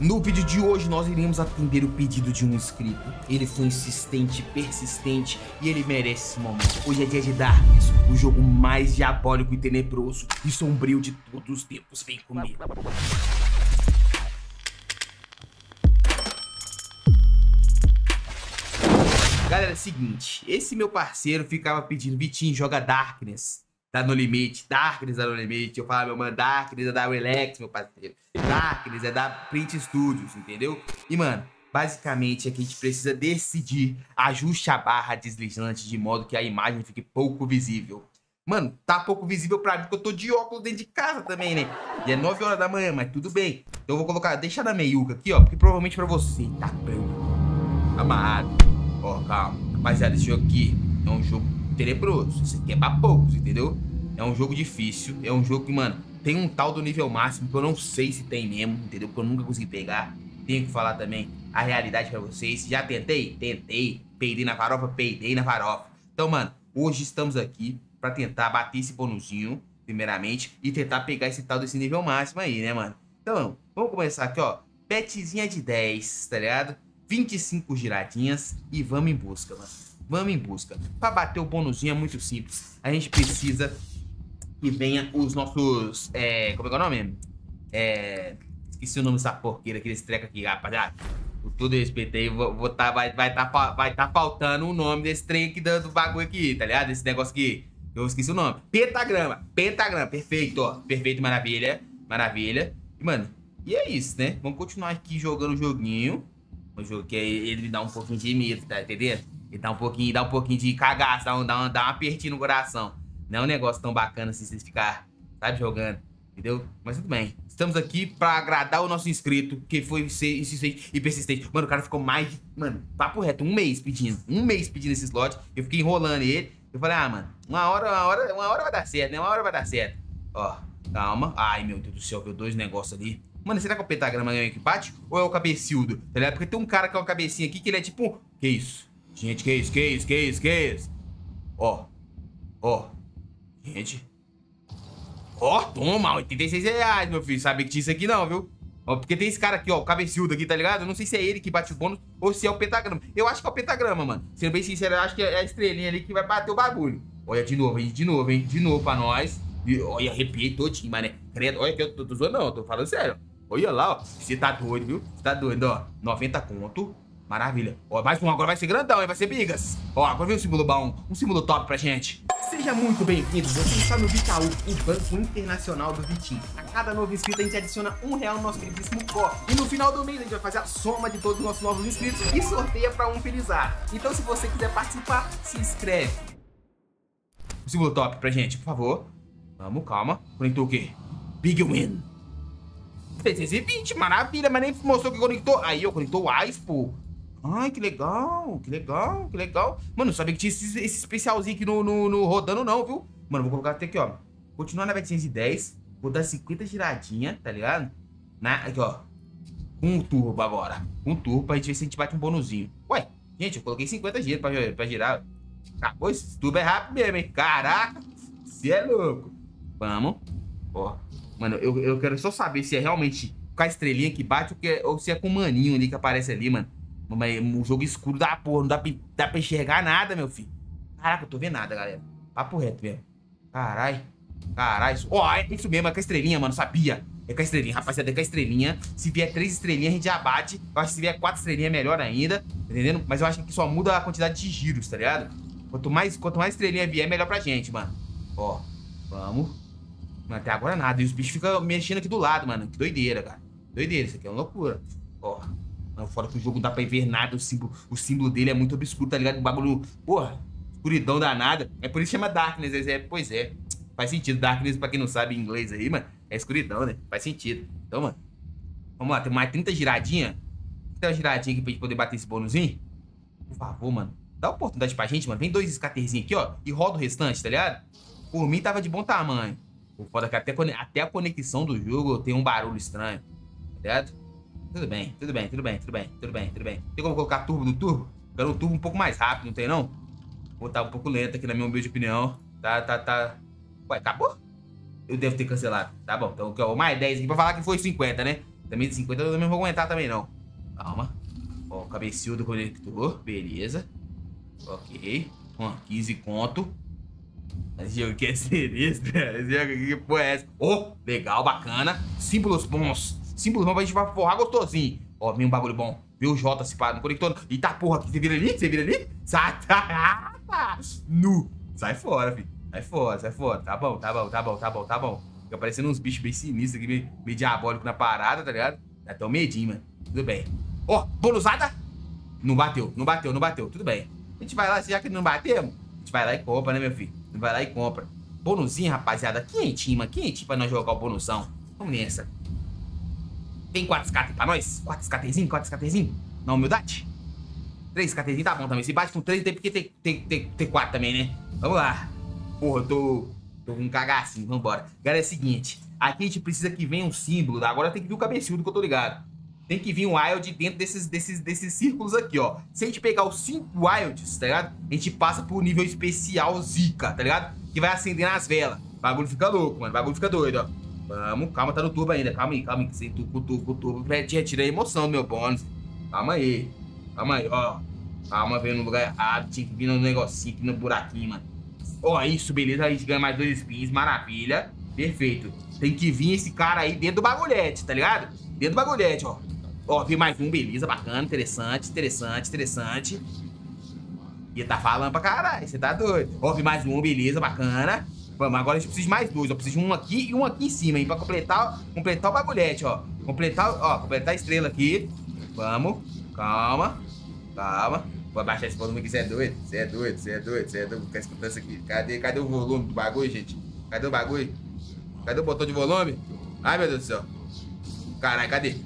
No vídeo de hoje nós iremos atender o pedido de um inscrito. Ele foi insistente, persistente e ele merece esse momento. Hoje é dia de Darkness, o jogo mais diabólico e tenebroso e sombrio de todos os tempos. Vem comigo. Galera, é o seguinte, esse meu parceiro ficava pedindo, Vitinho, joga Darkness. Tá no limite, Darkness tá no limite. Eu falava, meu mano, Darkness é da Relax, meu parceiro. Darkness é da Print Studios, entendeu? E, mano, basicamente é que a gente precisa decidir, ajuste a barra deslizante de modo que a imagem fique pouco visível. Mano, tá pouco visível pra mim porque eu tô de óculos dentro de casa também, né? E é 9 horas da manhã, mas tudo bem. Então eu vou colocar, deixa na meiuca aqui, ó, porque provavelmente pra você tá branco, amarrado. Ó, calma. Rapaziada, esse jogo aqui é um jogo tenebroso. Isso aqui é pra poucos, entendeu? É um jogo difícil. É um jogo que, mano, tem um tal do nível máximo que eu não sei se tem mesmo, entendeu? Porque eu nunca consegui pegar. Tenho que falar também a realidade pra vocês. Já tentei? Tentei. Peidei na farofa? Peidei na farofa. Então, mano, hoje estamos aqui pra tentar bater esse bonuzinho, primeiramente, e tentar pegar esse tal desse nível máximo aí, né, mano? Então, vamos começar aqui, ó. Petzinha de 10, tá ligado? 25 giradinhas e vamos em busca, mano. Vamos em busca. Pra bater o bônusinho é muito simples. A gente precisa que venha os nossos... É, como é que é o nome? É... Esqueci o nome dessa porqueira, aquele treco aqui, rapaziada. Com todo respeito aí, vou, vou tá, vai, vai, tá, vai tá faltando o nome desse trem aqui do, do bagulho aqui, tá ligado? Esse negócio aqui. Eu esqueci o nome. Pentagrama. Pentagrama. Perfeito, ó. Perfeito, maravilha. Maravilha. E, mano, e é isso, né? Vamos continuar aqui jogando o joguinho. O jogo que ele dá um pouquinho de medo, tá entendendo? Ele dá um pouquinho, dá um pouquinho de cagaço, dá um, dá um, dá um apertinho no coração. Não é um negócio tão bacana assim, vocês ficar, sabe, jogando. Entendeu? Mas tudo bem. Estamos aqui pra agradar o nosso inscrito, que foi insistente e persistente. Mano, o cara ficou mais. Mano, papo reto, um mês pedindo. Um mês pedindo esse slot. Eu fiquei enrolando ele. Eu falei, ah, mano, uma hora, uma hora, uma hora vai dar certo, né? Uma hora vai dar certo. Ó, calma. Ai, meu Deus do céu, viu dois negócios ali. Mano, será que é o pentagrama ganhou que bate? Ou é o cabecildo? Tá ligado? Porque tem um cara que é uma cabecinha aqui que ele é tipo... Que isso? Gente, que isso? Que isso? Que isso? Que isso? Ó. Ó. Gente. Ó, toma, 86 reais, meu filho. Sabe que tinha isso aqui não, viu? Ó, porque tem esse cara aqui, ó, o cabecildo aqui, tá ligado? Eu não sei se é ele que bate os bônus ou se é o pentagrama. Eu acho que é o pentagrama, mano. Sendo bem sincero, eu acho que é a estrelinha ali que vai bater o bagulho. Olha, de novo, hein? De novo, hein? De novo pra nós. E, olha, arrepiei todinho, mané. Credo, olha eu tô, tô zoando não, tô falando sério. Olha lá, ó. Você tá doido, viu? Você tá doido, ó. 90 conto. Maravilha. Ó, mais um agora vai ser grandão, hein? Vai ser bigas. Ó, agora vem um símbolo bom. Um símbolo top pra gente. Seja muito bem-vindo. Você está no Vitaú, o Banco Internacional do Vitinho. A cada novo inscrito a gente adiciona um real no nosso queridíssimo cofre. E no final do mês a gente vai fazer a soma de todos os nossos novos inscritos e sorteia pra um felizar. Então se você quiser participar, se inscreve. Um símbolo top pra gente, por favor. Vamos, calma. Conectou o quê? Big Win. 620, maravilha, mas nem mostrou que conectou. Aí, ó, conectou o Ice, pô. Ai, que legal, que legal, que legal. Mano, não sabia que tinha esse, esse especialzinho aqui no, no, no, rodando não, viu? Mano, vou colocar até aqui, ó. Continuar na 710. Vou dar 50 giradinha, tá ligado? Na, aqui, ó. Com um turbo agora. Com um turbo pra gente ver se a gente bate um bonuzinho. Ué, gente, eu coloquei 50 giras pra, pra girar. Acabou, esse turbo é rápido mesmo, hein? Caraca, você é louco. Vamos. Ó, Mano, eu, eu quero só saber se é realmente com a estrelinha que bate ou, que é, ou se é com o maninho ali que aparece ali, mano. Mas um jogo escuro da porra, não dá pra, dá pra enxergar nada, meu filho. Caraca, eu tô vendo nada, galera. Papo reto mesmo. Carai. Carai. Ó, oh, é isso mesmo, é com a estrelinha, mano, sabia. É com a estrelinha, rapaziada, é com a estrelinha. Se vier três estrelinhas, a gente já bate. Eu acho que se vier quatro estrelinhas, é melhor ainda. Tá entendendo? Mas eu acho que só muda a quantidade de giros, tá ligado? Quanto mais, quanto mais estrelinha vier, melhor pra gente, mano. Ó, vamos. Até agora nada. E os bichos ficam mexendo aqui do lado, mano. Que doideira, cara. Doideira, isso aqui é uma loucura. Ó. Fora que o jogo não dá pra ver nada. O símbolo, o símbolo dele é muito obscuro, tá ligado? O bagulho. Porra, escuridão danada. É por isso que chama Darkness. É, pois é. Faz sentido. Darkness, pra quem não sabe inglês aí, mano. É escuridão, né? Faz sentido. Então, mano. Vamos lá, tem mais 30 giradinhas. Tem uma giradinha aqui pra gente poder bater esse bônusinho. Por favor, mano. Dá oportunidade pra gente, mano. Vem dois scaterzinhos aqui, ó. E roda o restante, tá ligado? Por mim, tava de bom tamanho. O foda é que até, até a conexão do jogo tem um barulho estranho. Tá ligado? Tudo bem, tudo bem, tudo bem, tudo bem, tudo bem, tudo bem. Tem como colocar turbo no turbo? Quero um turbo um pouco mais rápido, não tem não? Vou botar um pouco lento aqui na minha humilde opinião. Tá, tá, tá. Ué, acabou? Eu devo ter cancelado. Tá bom, então mais 10 aqui pra falar que foi 50, né? Também de 50 eu também vou aguentar também, não. Calma. Ó, cabeceio do conector. Beleza. Ok. Ó, 15 conto. Esse jogo aqui é sinistro. Esse jogo que porra é essa? Oh, legal, bacana. Símbolos bons. Bons pra gente vai forrar gostosinho. Ó, vem um bagulho bom. Vê o J se para no conector. Eita porra, você vira ali? Você vira ali? Sai, tá. Nu. Sai fora, filho. Sai fora, sai fora. Tá bom, tá bom, tá bom, tá bom, tá bom. Fica parecendo uns bichos bem sinistros aqui, meio, meio diabólico na parada, tá ligado? Dá até um medinho, mano. Tudo bem. Ó, bonusada. Não bateu, não bateu, não bateu. Tudo bem. A gente vai lá, já que não batemos, a gente vai lá e compra, né, meu filho? Vai lá e compra. Bonuzinho, rapaziada. Quentinho, mano. Quentinho pra nós jogar o bonusão. Vamos nessa. Tem 4 SKT pra nós? 4 SKTzinho, 4 SKTzinho? Na humildade? 3 SKTzinho tá bom também. Se bate com 3, tem porque ter, ter, ter, ter 4 também, né? Vamos lá. Porra, eu tô Tô com um cagacinho, vambora. Galera, é o seguinte. Aqui a gente precisa que venha um símbolo. Agora tem que vir o cabeçudo que eu tô ligado. Tem que vir um wild dentro desses, desses, desses círculos aqui, ó. Se a gente pegar os 5 wilds, tá ligado? A gente passa pro nível especial Zika, tá ligado? Que vai acender nas velas. O bagulho fica louco, mano. O bagulho fica doido, ó. Vamos, calma, tá no turbo ainda. Calma aí, calma aí. O turbo, com o turbo. Retira a emoção do meu bônus. Calma aí. Calma aí, ó. Calma, veio no lugar errado. Tinha que vir no negocinho aqui no buraquinho, mano. Ó, isso, beleza. A gente ganha mais dois spins, maravilha. Perfeito. Tem que vir esse cara aí dentro do bagulhete, tá ligado? Dentro do bagulhete, ó. Ó, vi mais um, beleza, bacana, interessante, interessante, interessante. E tá falando pra caralho, você tá doido. Ó, vi mais um, beleza, bacana. Vamos, agora a gente precisa de mais dois. Eu preciso de um aqui e um aqui em cima, hein? Pra completar, completar o bagulhete, ó. Completar, ó, completar a estrela aqui. Vamos, calma, calma. Vou abaixar esse volume aqui, você é doido? Você é doido, você é doido, você é doido. Ficar escutando isso aqui. Cadê, cadê o volume do bagulho, gente? Cadê o bagulho? Cadê o botão de volume? Ai, meu Deus do céu. Caralho, cadê?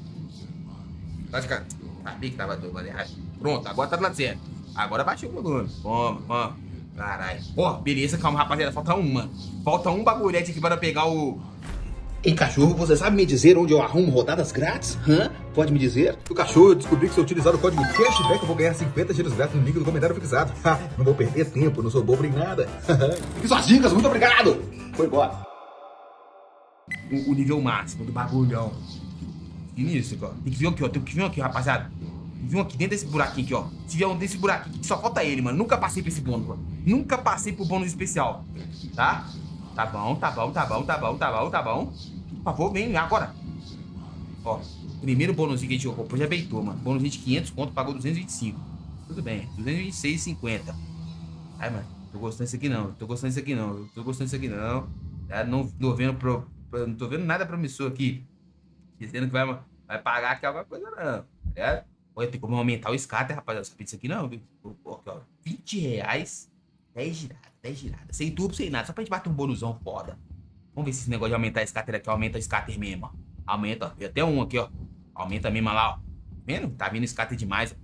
Pode ficar. Sabia que tava todo errado. Pronto, agora tá do lado certo. Agora baixou o volume. Toma, toma. Caralho. Ó, oh, beleza, calma, rapaziada. Falta um, mano. Falta um bagulhete aqui para pegar o, Ei, cachorro, você sabe me dizer onde eu arrumo rodadas grátis? Hã? Pode me dizer? O cachorro, eu descobri que se eu utilizar o código cashback eu vou ganhar 50 giros grátis no link do comentário fixado. não vou perder tempo, não sou bobo em nada. Fique suas dicas, muito obrigado! Foi embora. O, o, nível máximo do bagulhão. Início, ó. Tem que vir aqui, ó. Tem que vir aqui, rapaziada. Que vir aqui dentro desse buraquinho aqui, ó. Se vier um desse buraquinho aqui, só falta ele, mano. Nunca passei por esse bônus, mano. Nunca passei por bônus especial. Tá? Tá bom, tá bom, tá bom, tá bom, tá bom, tá bom. Por favor, vem agora. Ó, primeiro bônusinho que a gente comprou já beitou, mano. Bônusinho de 500 conto, pagou 225. Tudo bem, 226,50. Ai, mano, tô gostando disso aqui não. Tô gostando disso aqui não. Tô gostando disso aqui não. Já não tô vendo, pro, não tô vendo nada promissor aqui. Dizendo que vai, vai pagar aqui alguma coisa não. É? Olha, tem como aumentar o scatter, rapaziada. Essa pizza aqui não, viu? Aqui, ó, 20 reais, 10 giradas, 10 giradas. Sem tubo, sem nada. Só pra gente bater um bônusão foda. Vamos ver se esse negócio de aumentar a scatter aqui aumenta o scatter mesmo, ó. Aumenta, ó. Até um aqui, ó. Aumenta mesmo lá, ó. Vendo? Tá vindo scatter demais, ó.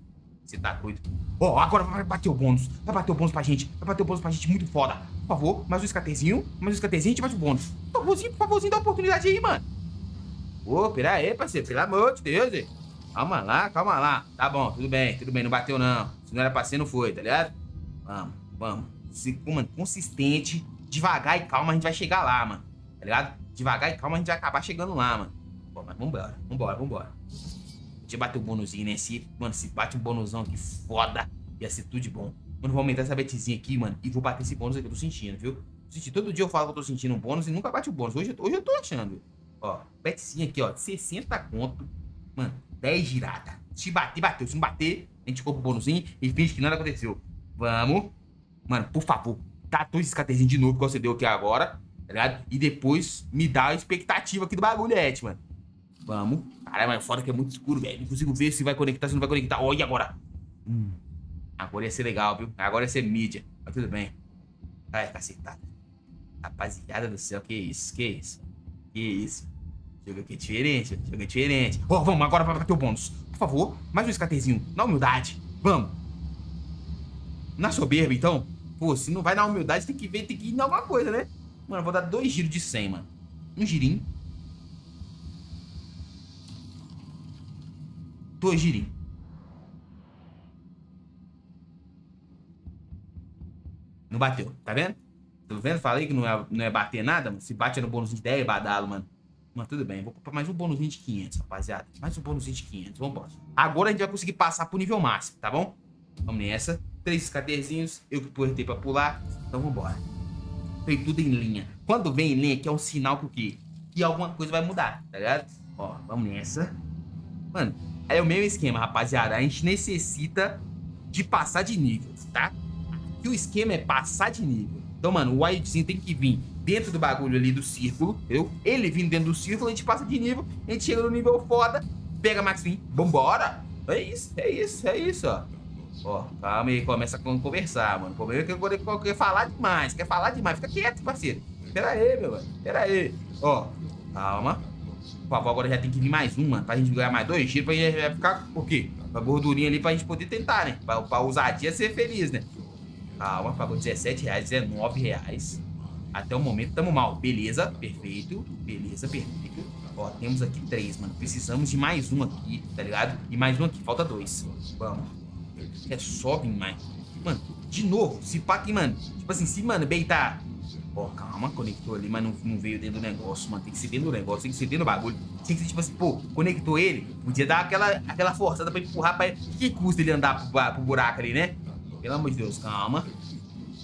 Você tá doido. Ó, oh, agora vai bater o bônus. Vai bater o bônus pra gente. Vai bater o bônus pra gente muito foda. Por favor, mais um scatterzinho. Mais um scatterzinho, a gente bate o bônus. Por favorzinho, por favorzinho, dá oportunidade aí, mano. Ô, pera aí, parceiro. Pelo amor de Deus, hein. Calma lá, calma lá. Tá bom, tudo bem, tudo bem. Não bateu, não. Se não era pra ser, não foi, tá ligado? Vamos, vamos. Se, mano, consistente, devagar e calma, a gente vai chegar lá, mano tá ligado? Devagar e calma a gente vai acabar chegando lá, mano. Pô, mas vambora, vambora, vambora. A gente bater o um bônusinho, né? Se, mano, se bate um bônusão aqui foda, ia ser tudo de bom. Mano, vou aumentar essa betezinha aqui, mano, e vou bater esse bônus aqui, eu tô sentindo, viu? Senti, todo dia eu falo que eu tô sentindo um bônus e nunca bate o bônus. Hoje, hoje eu tô achando. Ó, betezinha aqui, ó, 60 conto. Mano, 10 girada. Se bater, bateu. Se não bater, a gente compra o bônusinho e finge que nada aconteceu. Vamos. Mano, por favor, tá dois escatezinhos de novo que você deu aqui agora tá ligado? E depois me dá a expectativa aqui do bagulhete, mano. Vamos. Caralho, mas foda que é muito escuro, velho. Não consigo ver se vai conectar, se não vai conectar. Olha agora. Hum. Agora ia ser legal, viu? Agora ia ser mídia. Mas tudo bem. Ai, cacetado. Rapaziada do céu, que isso, que isso. Que isso. Jogo aqui é diferente, jogo é diferente. Ó, oh, vamos agora bater o bônus. Por favor, mais um escatezinho. Na humildade. Vamos. Na soberba, então. Pô, se não vai na humildade, tem que ver, tem que ir em alguma coisa, né? Mano, eu vou dar dois giros de 100, mano. Um girinho. Dois girinhos. Não bateu, tá vendo? Tá vendo? Falei que não é, não é bater nada, mano. Se bate no bônus de 10, badalo, mano. Mas tudo bem, vou comprar mais um bônusinho de 500, rapaziada. Mais um bônusinho de 500, vambora. Agora a gente vai conseguir passar pro nível máximo, tá bom? Vamos nessa. Três escaterzinhos, eu que apertei pra pular, então vambora. Veio tudo em linha. Quando vem em linha, que é um sinal que o quê? Que alguma coisa vai mudar, tá ligado? Ó, vamos nessa. Mano, é o mesmo esquema, rapaziada. A gente necessita de passar de nível, tá? Aqui o esquema é passar de nível. Então, mano, o wildzinho tem que vir dentro do bagulho ali do círculo, entendeu? Ele vindo dentro do círculo, a gente passa de nível, a gente chega no nível foda, pega Max Win, vambora! É isso, é isso, é isso, ó. Ó, calma aí, começa a conversar, mano. O problema é que eu quero falar demais, quer falar demais, fica quieto, parceiro. Pera aí, meu mano, pera aí. Ó, calma. Por favor, agora já tem que vir mais uma, pra gente ganhar mais dois giros, pra gente ficar, o quê? Uma gordurinha ali pra gente poder tentar, né? Pra, pra ousadia ser feliz, né? Calma, pagou 17 reais, 19 reais. Até o momento tamo mal. Beleza, perfeito. Beleza, perfeito. Ó, temos aqui três, mano. Precisamos de mais um aqui, tá ligado? E mais um aqui, falta dois. Vamos. É vir mais. Mano, de novo, se pá aqui, mano. Tipo assim, se, mano, beitar. Ó, calma, conectou ali, mas não, não, veio dentro do negócio, mano. Tem que ser dentro do negócio, tem que ser dentro do bagulho. Tem que ser, tipo assim, pô, conectou ele. Podia dar aquela, aquela forçada pra empurrar pra ele. Que custa ele andar pro, pro buraco ali, né? Pelo amor de Deus, calma.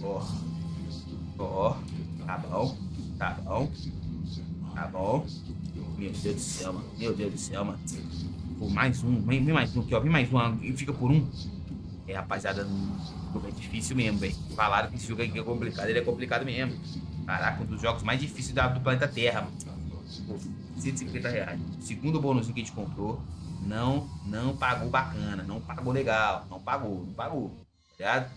Ó. Ó. Tá bom. Tá bom. Tá bom. Meu Deus do céu, mano. Meu Deus do céu, mano. Pô, mais um. Vem, mais um aqui, ó. Vem mais um. E fica por um. É, rapaziada, jogo é difícil mesmo, velho. Falaram que esse jogo aqui é complicado. Ele é complicado mesmo. Caraca, um dos jogos mais difíceis do planeta Terra, mano. Pô, 150 reais. Segundo bônus que a gente comprou. Não, não pagou bacana. Não pagou legal. Não pagou, não pagou ligado?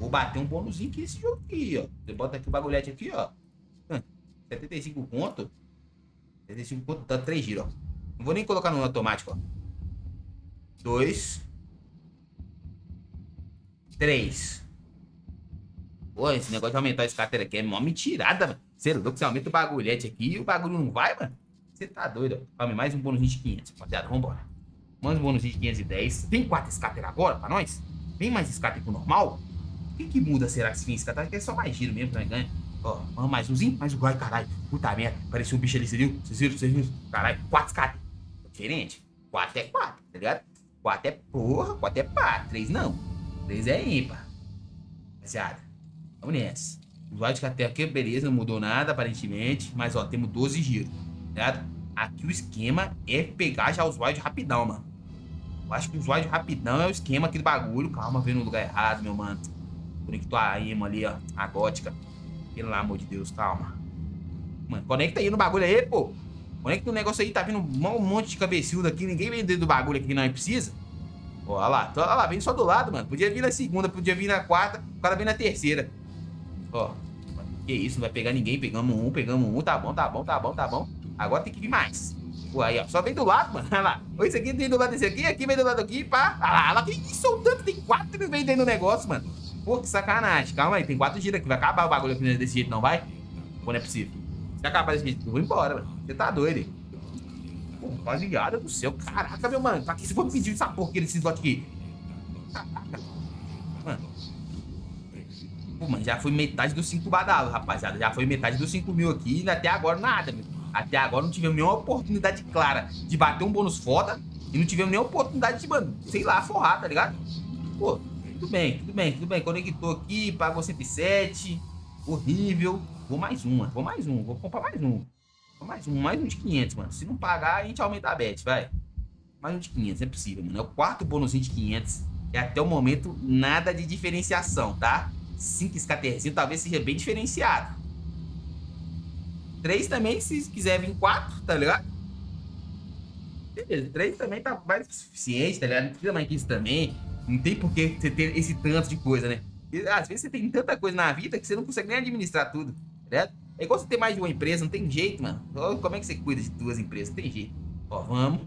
Vou bater um bônusinho aqui nesse jogo aqui, ó. Você bota aqui o bagulhete aqui, ó. 75 pontos. 75 pontos, dá 3 giros, ó. Não vou nem colocar no automático, ó. 2. 3. Pô, esse negócio de aumentar esse carteira aqui é uma mentirada, mano. Você é louco? Você aumenta o bagulhete aqui e o bagulho não vai, mano? Você tá doido, ó. Calma, mais um bônus de 500, rapaziada. Vambora. Mais um bônus de 510. Tem 4 scatter agora pra nós? Vem mais scatter pro normal? Que, que muda será que se scatter? Acho que é só mais giro mesmo, né? Ganha. Ó, mais umzinho, mais um. Ai, caralho. Puta merda. Parecia um bicho ali, você viu? Vocês viram? Vocês viram? Caralho, 4 scatter. Diferente. 4 é 4, tá ligado? 4 é porra, 4 é pá. 3 não. 3 é ímpar. Rapaziada, vamos nessa. O até aqui, beleza, não mudou nada aparentemente. Mas ó, temos 12 giros, tá? Aqui o esquema é pegar já os wide rapidão, mano. Eu acho que o usuário rapidão é o esquema aqui do bagulho. Calma, veio no lugar errado, meu mano. Conectou a emo ali, ó. A gótica. Pelo amor de Deus, calma. Mano, conecta aí no bagulho aí, pô. Conecta o negócio aí, tá vindo um monte de cabecildo aqui. Ninguém vem dentro do bagulho aqui não precisa. Ó, olha lá. Olha lá, vem só do lado, mano. Podia vir na segunda, podia vir na quarta. O cara vem na terceira. Ó. Que isso, não vai pegar ninguém. Pegamos um, pegamos um. Tá bom, tá bom, tá bom, tá bom. Agora tem que vir mais. Pô, aí, ó. Só vem do lado, mano. Olha lá. Esse aqui vem do lado desse aqui, aqui vem do lado aqui, pá. Olha lá, olha lá. Que isso, o tanto tem quatro que vem dentro do negócio, mano. Pô, que sacanagem. Calma aí, tem quatro giros aqui. Vai acabar o bagulho aqui desse jeito, não vai? Pô, não é possível. Se acabar desse jeito, eu vou embora, mano. Você tá doido? Pô, rapaziada do céu. Caraca, meu mano. Pra que você me pedir essa porra desse slot aqui? Mano. Pô, mano, já foi metade dos 5 badalos, rapaziada. Já foi metade dos 5 mil aqui e até agora nada, meu. Até agora não tivemos nenhuma oportunidade clara de bater um bônus foda e não tivemos nenhuma oportunidade de, mano, sei lá, forrar, tá ligado? Pô, tudo bem, tudo bem, tudo bem. Conectou aqui, pagou 107. Horrível. Vou mais uma, vou mais um, vou comprar mais um. Vou mais um, mais um de 500, mano. Se não pagar, a gente aumenta a bet, vai. Mais um de 500, é possível, mano. É o quarto bônus de 500. E até o momento, nada de diferenciação, tá? 5 SKTRzinho talvez seja bem diferenciado. 3 também, se quiser vir 4, tá ligado? Beleza, 3 também tá mais suficiente, tá ligado? Não precisa mais que isso também. Não tem por que você ter esse tanto de coisa, né? E, às vezes você tem tanta coisa na vida que você não consegue nem administrar tudo, ligado? É igual você ter mais de uma empresa, não tem jeito, mano. Como é que você cuida de duas empresas? Não tem jeito. Ó, vamos.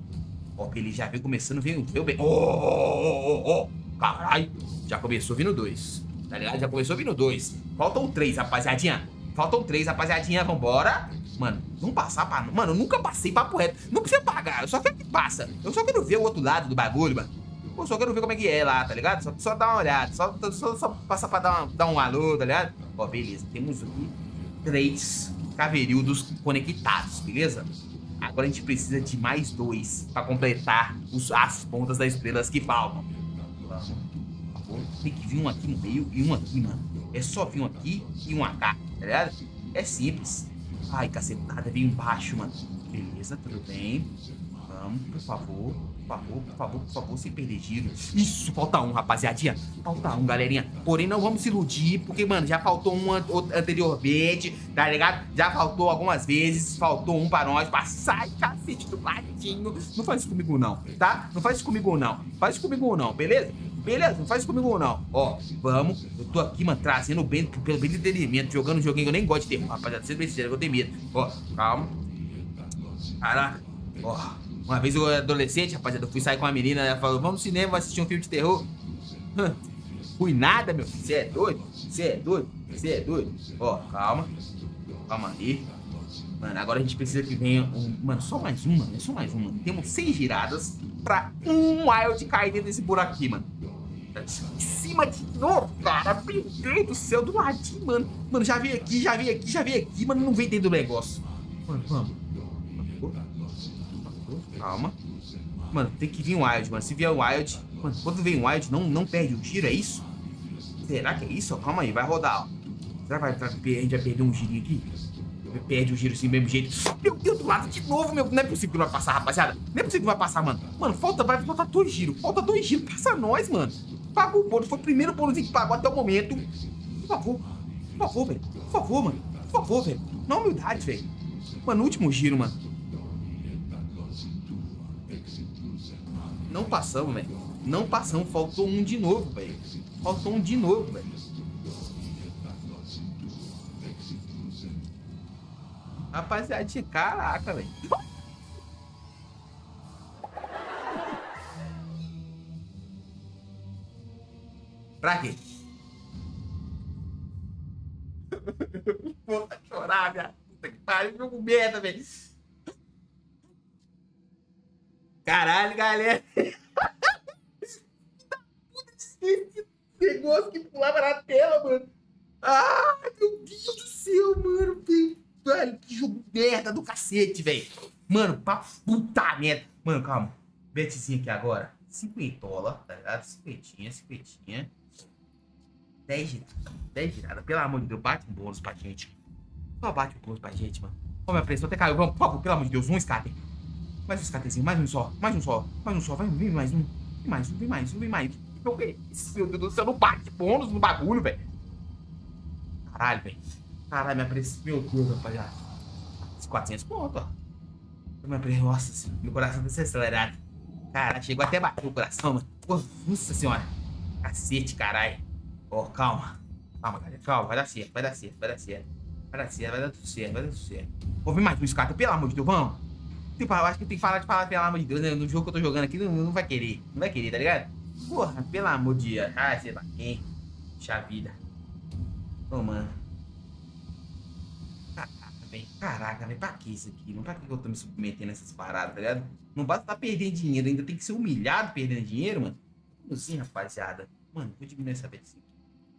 Ó, ele já veio começando, veio, veio bem. Ó, ó, ó, ó. Caralho. Já começou vindo dois. Tá ligado? Já começou vindo dois. Faltam três, rapaziadinha. Faltam três, rapaziadinha, vambora. Mano, não passar pra... Mano, eu nunca passei papo reto. Não precisa pagar, eu só quero que passa. Eu só quero ver o outro lado do bagulho, mano. Eu só quero ver como é que é lá, tá ligado? Só, só dar uma olhada, só, só, só passar pra dar, uma, dar um alô, tá ligado? Ó, beleza, temos aqui três caverildos conectados, beleza? Agora a gente precisa de mais dois pra completar os, as pontas das estrelas que faltam. Tem que vir um aqui no meio e um aqui, mano. É só vir um aqui e um cá, tá ligado? É simples. Ai, cacetada, veio embaixo, mano. Beleza, tudo bem. Vamos, por favor. Favor, por favor, por favor, sem perder giro. Isso, falta um, rapaziadinha. Falta um, galerinha. Porém, não vamos se iludir, porque, mano, já faltou um an anteriormente, tá ligado? Já faltou algumas vezes, faltou um pra nós passar, cacete do ladinho. Não faz isso comigo, não, tá? Não faz isso comigo, não. Faz isso comigo, não, beleza? Beleza, não faz isso comigo não. Ó, vamos. Eu tô aqui, mano, trazendo bem, pelo bem de entendimento, jogando um joguinho que eu nem gosto de ter. Rapaziada, vocês bem eu tenho medo. Ó, calma. Caraca. Ó, uma vez eu era adolescente, rapaziada, eu fui sair com uma menina, ela falou, vamos no cinema assistir um filme de terror. Fui nada, meu. Você é doido? Você é doido? Você é doido? Ó, calma. Calma aí. Mano, agora a gente precisa que venha um... Mano, só mais uma, é só mais uma. Temos seis giradas pra um wild cair dentro desse buraco aqui, mano. Em cima de novo, cara. Meu Deus do céu, do ladinho, mano. Mano, já veio aqui, já veio aqui, já veio aqui, mano. Não vem dentro do negócio. Mano, vamos. Calma. Mano, tem que vir um wild, mano. Se vier um wild, mano, quando vem um wild, não, não perde o giro, é isso? Será que é isso? Calma aí, vai rodar, ó. Será que vai, a gente vai perder um girinho aqui? Perde o giro assim, do mesmo jeito. Meu Deus, do lado de novo, meu. Não é possível que vai passar, rapaziada. Não é possível que vai passar, mano. Mano, falta, vai faltar dois giros. Falta dois giros. Passa nós, mano. Pagou o bônus. Foi o primeiro bônus que pagou até o momento. Por favor. Por favor, velho. Por favor, mano. Por favor, velho. Na humildade, velho. Mano, no último giro, mano. Passamos, velho. Não passamos. Faltou um de novo, velho. Faltou um de novo, velho. Rapaziada, caraca, velho. Pra quê? Vou chorar, minha puta que pariu, jogo merda, velho. Caralho, galera. puta, esse negócio que pulava na tela, mano. Ah, meu Deus do céu, mano. Velho, que jogo merda do cacete, velho. Mano, pra puta merda. Mano, calma. Betzinho aqui agora. Cinquentola, tá ligado? Cinquentinha, cinquentinha. 10 giradas. 10 giradas. Pelo amor de Deus, bate um bônus pra gente. Só bate um bônus pra gente, mano. Ó, minha pressão até caiu. Vamos, por pelo amor de Deus, um scatter. Mais um scatterzinho, mais um só. Mais um só. Mais um só. Vai, vem mais um. Vem mais um, vem mais um, vem mais um. Meu Deus do céu, não bate bônus no bagulho, velho. Caralho, velho. Caralho, minha pressão. Meu Deus, rapaziada. 400 pontos, ó. Minha pressão, nossa, meu coração tá acelerado. Caralho, chegou até bater o coração, mano. nossa senhora. Cacete, caralho. Ó, calma. Calma, galera. Calma, vai dar certo, vai dar certo, vai dar certo. Vai dar certo, vai dar tudo certo, vai dar tudo certo. Vou vir mais um Scarter, pelo amor de Deus, vamos. Tipo, eu acho que tem que falar de falar, pelo amor de Deus, né? No jogo que eu tô jogando aqui, não, não vai querer. Não vai querer, tá ligado? Porra, pelo amor de Deus. Ah, sei lá quem. Puxa vida. Ô, oh, mano. Caraca, velho. Caraca, velho. Pra que isso aqui? Não pra que eu tô me submetendo a essas paradas, tá ligado? Não basta tá perdendo dinheiro, ainda tem que ser humilhado perdendo dinheiro, mano. Como assim, rapaziada? Mano, vou diminuir essa vez.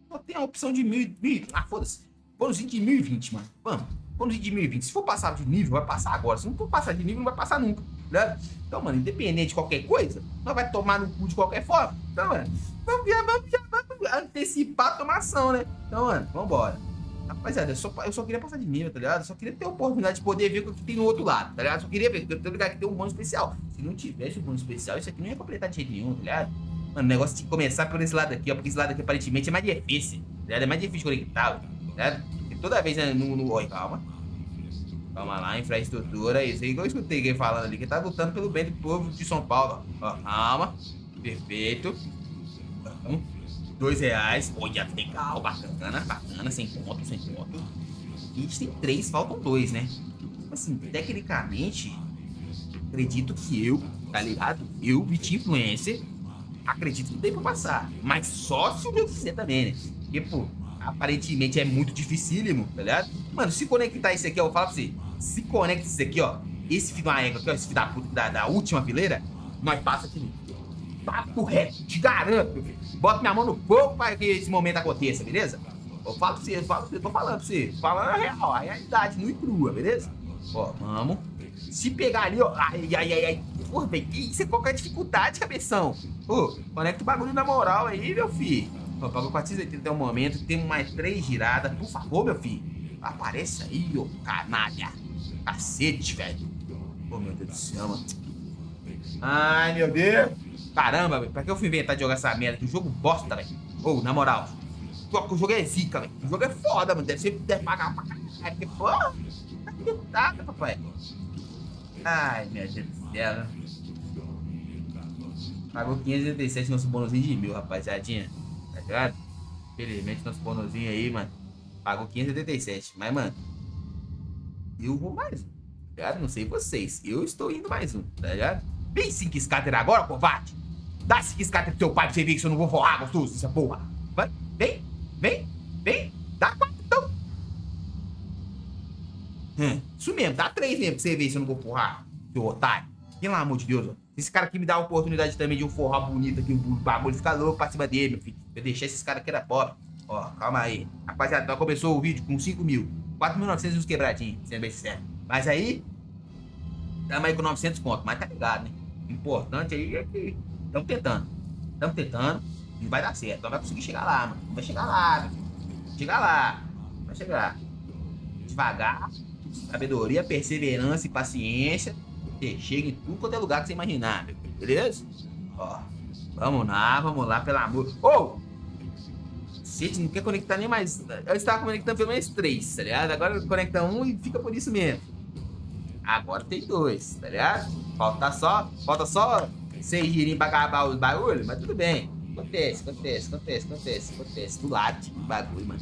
Só tem a opção de mil, mil ah, foda-se. Bônusinho de 1020, mano. Vamos. Bônusinho de 1020. Se for passar de nível, vai passar agora. Se não for passar de nível, não vai passar nunca. Né? Então, mano, independente de qualquer coisa, nós vai tomar no cu de qualquer forma. Então, mano, vamos, já, vamos, já, vamos antecipar a tomação, né? Então, mano, vambora. Rapaziada, eu só, eu só queria passar de nível, tá ligado? Eu só queria ter a oportunidade de poder ver o que tem no outro lado, tá ligado? Eu só queria ver, eu tô ligado que tem um bônus especial. Se não tivesse um bônus especial, isso aqui não ia completar de jeito nenhum, tá ligado? Mano, o negócio de começar por esse lado aqui, ó, porque esse lado aqui aparentemente é mais difícil, tá ligado? É mais difícil conectar, tá ligado? Porque toda vez né, no, no... Oi, calma. Calma lá, infraestrutura, isso aí eu escutei quem falando ali, que tá lutando pelo bem do povo de São Paulo, ó. Calma. Perfeito. Vamos. Dois reais. Olha, legal, bacana, bacana, sem ponto, sem ponto. E a gente tem três, faltam dois, né? Assim, tecnicamente, acredito que eu, tá ligado? Eu, Vitinho Influencer, acredito que tem pra passar. Mas só se o meu quiser também, né? Porque, pô, aparentemente é muito dificílimo, tá ligado? Mano, se conectar isso aqui, eu falar pra você. Se conecta isso aqui, ó. Esse filho da égua aqui, ó. Esse filho da puta da, da última fileira, nós passa aqui. Papo reto, te garanto, filho. Bota minha mão no fogo para que esse momento aconteça, beleza? Eu falo pra você, eu falo pra você, tô falando pra você. Falando a real, a realidade, nua e crua, beleza? Ó, vamos. Se pegar ali, ó. Ai, ai, ai, ai. Porra, velho, isso é qualquer dificuldade, cabeção. Ô, conecta o bagulho na moral aí, meu filho. Ó, pagou 480 até o momento. Temos mais três giradas. Por favor, meu filho. Aparece aí, ô canalha. Cacete, velho. Ô, meu Deus do céu, mano. Ai, meu Deus. Caramba, velho. Pra que eu fui inventar de jogar essa merda? Que jogo bosta, velho. Ô, na moral. O jogo é zica, velho. O jogo é foda, mano. Deve ser deve pagar pra caralho. Porque, porra. Tá arrebentada, papai. Ai, meu Deus do céu. Pagou 587 nosso bônusinho de mil, rapaziadinha. Tá ligado? Infelizmente, nosso bônusinho aí, mano. Pagou 587. Mas, mano. Eu vou mais um. Tá? Não sei vocês. Eu estou indo mais um, tá ligado? Vem 5 scatter agora, covarde. Dá 5 scatter pro teu pai pra você ver que eu não vou forrar gostoso, essa porra. Vai, vem, vem, vem. Dá 4 então. Hum, isso mesmo, dá 3 mesmo pra você ver se eu não vou forrar, seu otário. Pelo amor de Deus, ó. Esse cara aqui me dá a oportunidade também de um forrar bonito aqui, um bagulho ficar louco pra cima dele, meu filho. Eu deixei esses caras aqui era pobre. Ó, calma aí. Rapaziada, nós começou o vídeo com 5 mil. 4.900 uns quebradinhos, sendo bem sincero. Mas aí, tamo aí com 900 pontos. Mas tá ligado, né? O importante aí é que estamos tentando. Estamos tentando e vai dar certo. Nós vai conseguir chegar lá, mano. Vai chegar lá, meu. Chegar lá. Vai chegar. Devagar. Sabedoria, perseverança e paciência. Você chega em tudo quanto é lugar que você imaginar, meu. Beleza? Ó. Vamos lá, vamos lá, pelo amor. Ô! Oh! Cacete, não quer conectar nem mais. Eu estava conectando pelo menos três, tá ligado? Agora conecta um e fica por isso mesmo. Agora tem dois, tá ligado? Falta só, falta só seis girinhos pra acabar os bagulho, mas tudo bem. Acontece, acontece, acontece, acontece, acontece. Do lado, tipo, bagulho, mano.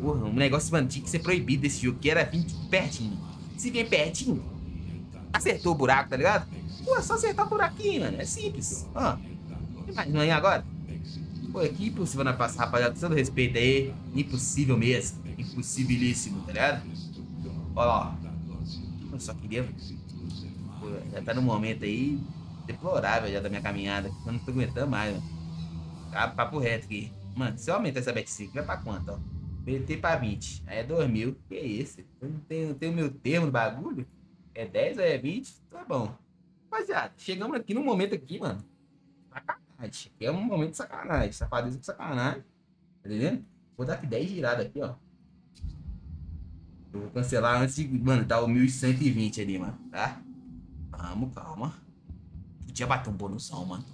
Porra, um negócio, mano, tinha que ser proibido desse jogo, que era vir pertinho. Se vem pertinho, acertou o buraco, tá ligado? Pô, é só acertar o buraquinho, mano. É simples. Ó. Imagina aí agora. Pô, que impossível na passar, rapaziada. Todo respeito aí. Impossível mesmo. Impossibilíssimo, tá ligado? Olha lá. Eu só queria. Pô, já tá num momento aí deplorável já da minha caminhada. Eu não tô aguentando mais, mano. Tá papo reto aqui. Mano, se eu aumentar essa bet 5, vai pra quanto, ó? BT pra 20. Aí é 2 mil. Que isso? Eu não tenho, não tenho meu termo do bagulho? É 10 ou é 20? Tá bom. Rapaziada, chegamos aqui num momento aqui, mano. Sacanagem. Aqui é um momento de sacanagem. Safadeza com sacanagem. Tá entendendo? Vou dar aqui 10 giradas aqui, ó. Eu vou cancelar antes de. Mano, tá o 1120 ali, mano. Tá? Vamos, calma. Podia bater um bonusão, mano.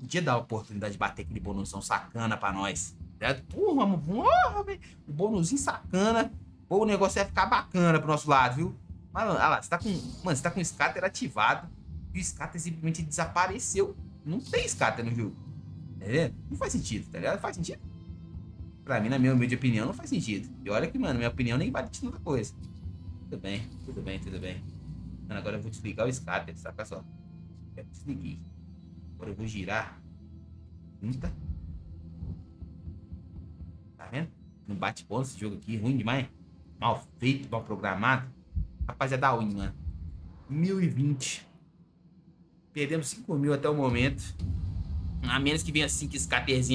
Podia dar a oportunidade de bater aquele bonusão sacana pra nós. É, porra, mano. Porra, velho. O bonuzinho sacana. Pô, o negócio ia ficar bacana pro nosso lado, viu? Mas, olha lá, você tá com. Mano, você tá com o scatter ativado. E o scatter simplesmente desapareceu. Não tem scatter no jogo. É, não faz sentido, tá ligado? Faz sentido. Pra mim, na minha humilde opinião, não faz sentido. E olha que, mano, minha opinião nem vale de tanta coisa. Tudo bem, tudo bem, tudo bem. Mano, agora eu vou desligar o scatter, saca só. Eu desliguei. Agora eu vou girar. Junta. Tá vendo? Não bate ponto esse jogo aqui, ruim demais. Mal feito, mal programado. Rapaz, é da ruim, mano. 1020. Perdemos 5 mil até o momento. A menos que venha assim, que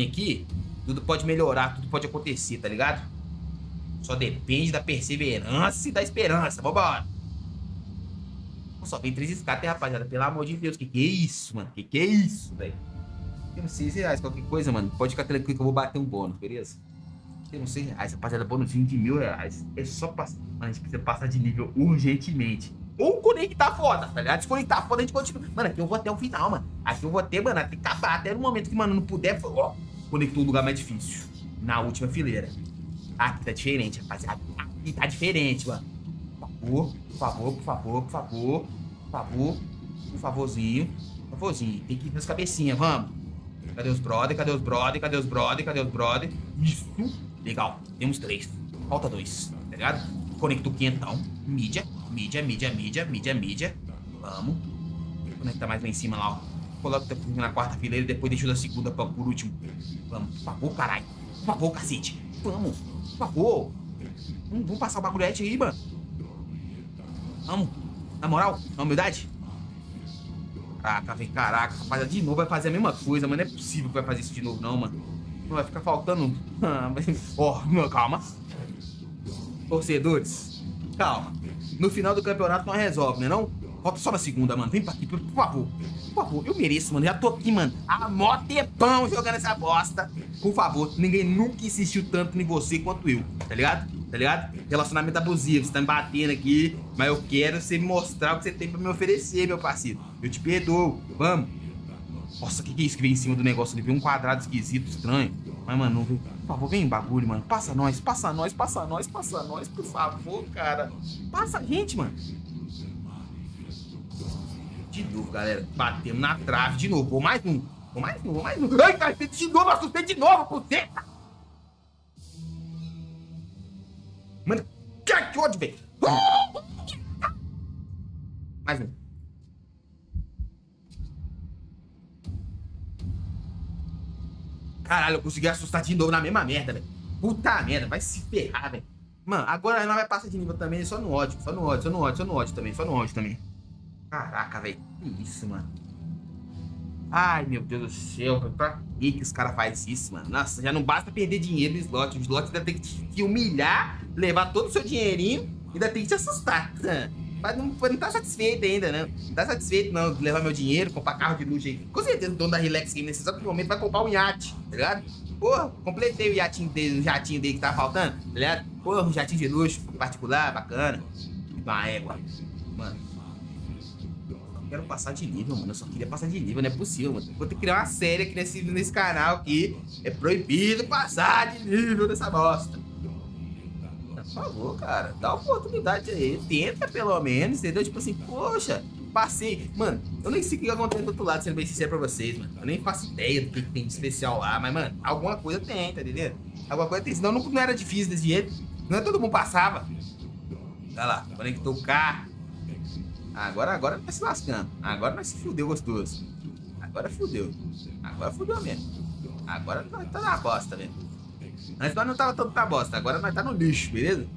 aqui, tudo pode melhorar, tudo pode acontecer, tá ligado? Só depende da perseverança e da esperança. Vambora! Só vem três scatter, rapaziada. Pelo amor de Deus. Que que é isso, mano? Que que é isso, velho? Temos 6 reais. Qualquer coisa, mano. Pode ficar tranquilo que eu vou bater um bônus, beleza? Temos 6 reais, rapaziada. Bônusinho de mil reais. É só passar. Mano, a gente precisa passar de nível urgentemente. Ou conectar foda, tá ligado? Se conectar foda, a gente continua. Mano, aqui eu vou até o final, mano. Aqui eu vou até, mano, até acabar. Até no momento que, mano, não puder, ó, conectou o lugar mais difícil. Na última fileira. Aqui tá diferente, rapaziada. Aqui tá diferente, mano. Por favor, por favor, por favor, por favor. Por favorzinho. Por favorzinho. Tem que ir nas cabecinhas, vamos. Cadê os brother? Cadê os brother? Cadê os brother? Cadê os brother? Isso. Legal. Temos três. Falta dois. Tá ligado? Conectou quentão. Mídia. Mídia, mídia, mídia, mídia, mídia. Vamos. Conectar mais lá em cima lá, ó. Coloca na quarta fileira e depois deixa da segunda pra, por último. Vamos. Por favor, caralho. Por favor, cacete. Vamos. Por favor. Vamos, vamos passar o bagulhete aí, mano. Vamos. Na moral, na humildade. Caraca, vem, caraca. Rapaziada, de novo vai fazer a mesma coisa, mano. Não é possível que vai fazer isso de novo, não, mano. Não vai ficar faltando. Ó, oh, calma. Torcedores, calma. No final do campeonato nós resolve, né não? Falta só na segunda, mano. Vem pra aqui, por favor. Por favor, eu mereço, mano. Já tô aqui, mano. Há mó tempão jogando essa bosta. Por favor, ninguém nunca insistiu tanto em você quanto eu, tá ligado? Tá ligado? Relacionamento abusivo, você tá me batendo aqui, mas eu quero você mostrar o que você tem pra me oferecer, meu parceiro. Eu te perdoo. Vamos. Nossa, o que, que é isso que vem em cima do negócio ali? Vem um quadrado esquisito, estranho. Mas, mano, não vem. Favor, vem em bagulho, mano. Passa nós, passa nós, passa nós, passa nós, por favor, cara. Passa a gente, mano. De novo, galera. Batemos na trave de novo. Vou mais um. Vou mais um, vou mais um. Ai, cara, de novo, assustei de novo, você. Mano, que ódio, velho. Mais um. Caralho, eu consegui assustar de novo na mesma merda, velho. Puta merda, vai se ferrar, velho. Mano, agora nós vai passar de nível também, só no ódio, só no ódio, só no ódio, só no ódio também, só no ódio também. Caraca, velho. Que isso, mano. Ai, meu Deus do céu. Pra que, que os caras fazem isso, mano? Nossa, já não basta perder dinheiro no slot. O slot ainda tem que te humilhar, levar todo o seu dinheirinho e ainda tem que te assustar. Mas não, não tá satisfeito ainda, né? Não tá satisfeito, não, de levar meu dinheiro, comprar carro de luxo aí. Com certeza o dono da Relax Game nesse exato momento vai comprar um iate, tá ligado? Porra, completei o iatinho dele, o jatinho dele que tava faltando, tá ligado? Porra, um jatinho de luxo, particular, bacana. Uma égua. Mano, quero passar de nível, mano. Eu só queria passar de nível, não é possível, mano. Vou ter que criar uma série aqui nesse, nesse canal aqui. É proibido passar de nível dessa bosta. Por favor, cara, dá oportunidade aí. Tenta pelo menos, entendeu? Tipo assim, poxa, passei. Mano, eu nem sei o que acontece do outro lado, sendo bem sincero pra vocês, mano. Eu nem faço ideia do que tem de especial lá, mas, mano, alguma coisa tem, tá entendendo? Alguma coisa tem. Senão não, não era difícil desse jeito. Não é todo mundo passava. Olha lá, conectou o carro. Agora, agora nós se lascando. Agora nós se fudeu gostoso. Agora fudeu. Agora fudeu mesmo. Agora nós tá na bosta mesmo. Antes nós não tava tanto na bosta, agora nós tá no lixo, beleza?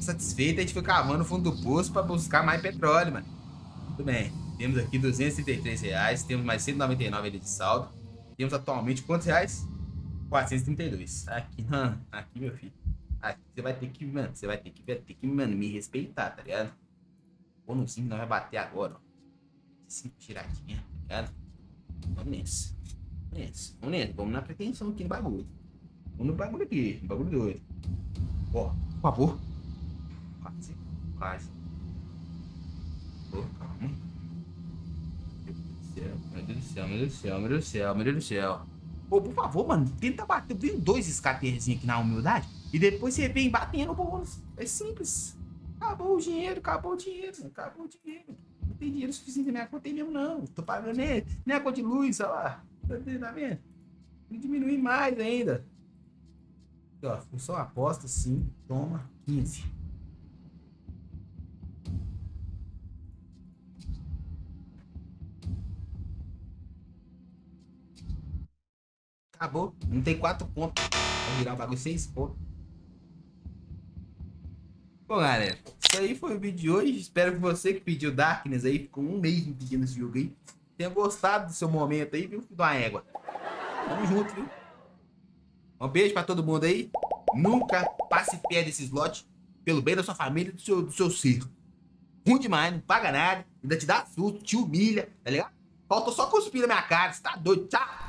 Satisfeito, a gente foi cavando no fundo do poço pra buscar mais petróleo, mano. Tudo bem. Temos aqui 233 reais, temos mais 199 ali de saldo. Temos atualmente quantos reais? 432. Aqui, não, aqui, meu filho. Aqui você vai ter que, mano, você vai ter que, vai ter que, mano, me respeitar, tá ligado? Bonuzinho nós vai bater agora, ó. Cinco tiradinhas, tá ligado? Vamos nessa. Vamos nessa. Vamos nessa. Vamos na pretensão aqui no bagulho. No bagulho aqui. Bagulho doido. Ó, por favor. Quase. Quase. Pô, calma. Meu Deus do céu, meu Deus do céu, meu Deus do céu, meu Deus do céu. Pô, por favor, mano, tenta bater. Tem dois SKTRzinhos aqui na humildade. E depois você vem batendo bônus. É simples. Acabou o dinheiro, acabou o dinheiro, acabou o dinheiro. Não tem dinheiro suficiente na minha conta, mesmo não. Tô pagando nem, nem a conta de luz, olha lá. Tá vendo? Tá? Tem que diminuir mais ainda. Ó, função aposta, sim. Toma, 15. Acabou. Não tem quatro pontos. Vai virar o bagulho seis pontos. Bom, galera, isso aí foi o vídeo de hoje. Espero que você que pediu Darkness aí, ficou um mês pedindo esse jogo aí, tenha gostado do seu momento aí, viu, filho da égua. Tamo junto, viu? Um beijo pra todo mundo aí. Nunca passe pé desse slot pelo bem da sua família e do seu, do seu ser. Ruim demais, não paga nada, ainda te dá susto, te humilha, tá ligado? Faltou só cuspir na minha cara, você tá doido, tchau!